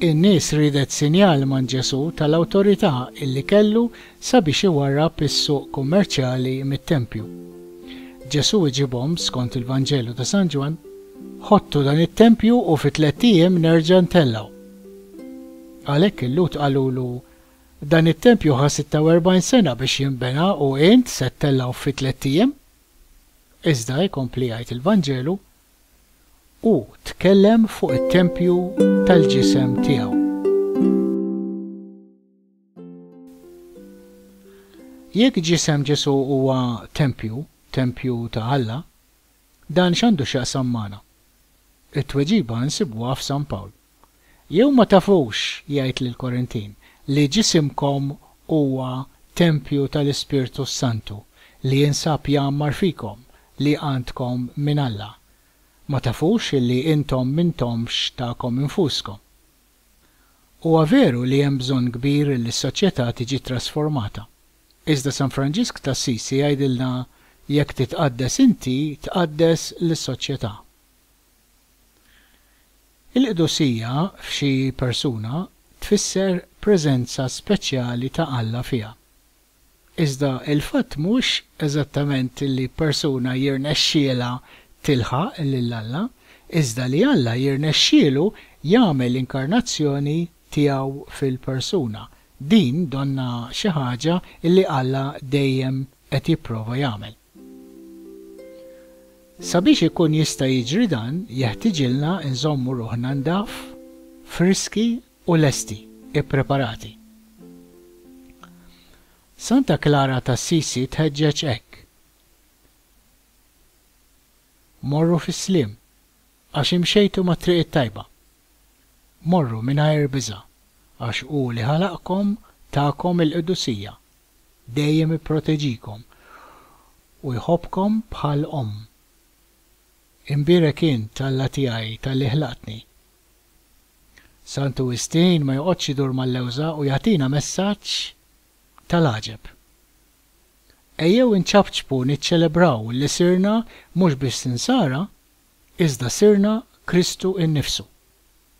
In-nies riedet sinjal man Ġesù tal-awtorità illi kellu sabiex iwarrab is-suq kummerċjali mit-tempju. Ġesù iġibhom, skont il-Vanġelu ta' San Ġwann, Ħottu dan it-tempju u fi tlett ijiem nerġa' ntellgħu. Għalhekk il-Lhud qalulu, Dan it-tempju ħa sitta u erbgħin sena biex jinbena u int se ttellgħu fi tlett ijiem? Iżda, ikompli jgħid il-Vanġelu, hu tkellem fuq it-tempju tal-ġisem tiegħu. Jekk ġisem Ġesù huwa tempju, tempju ta' Alla, Dan x'għandu x'jaqsam magħna? It-tweġiba nsibuha f'San Pawl. Jew ma tafux, jgħid lill-Korintin, li ġisimkom huwa tempju tal-Ispirtu s-Santu li jinsab jgħammar fikom, li għandkom minn Alla? Ma tafux illi intom m'intomx tagħkom infuskom? Huwa veru li hemm bżonn kbir li s-soċjetà tiġi ttrasformata. Iżda San Franġisk t'Assisi jgħidilna jekk titqaddes inti tqaddes lis-soċjetà. Il-qdusija f'xi persuna tfisser preżenza speċjali ta' Alla fiha. Iżda l-fatt mhuwiex eżattament li persuna jirnexxielha tilħaq lil Alla, iżda li Alla jirnexxielu jagħmel inkarnazzjoni tiegħu fil-persuna. Din donnha xi ħaġa li Alla dejjem qed jipprova jagħmel. Sabiex ikun jista' jiġri dan, jeħtiġilna nżommu ruħna ndaf, friski u lesti, ippreparati. Santa Klara t'Assisi tħeġġeġ hekk, Morru fis-sliem, għax imxejtu mat-triq it-tajba. Morru mingħajr biża', għax hu li ħalaqkom takom il-qdusija, dejjem ipproteġikom u jħobbkom bħal omm. Imbierek int, Alla tiegħi, talli ħlaqtni. Santu Wistin ma joqgħodx idur mal-lewża u jagħtina messaġġ tal-għaġeb. Ejjew inċapċpu niċċelebraw li sirna mhux biss insara, iżda sirna Kristu innifsu.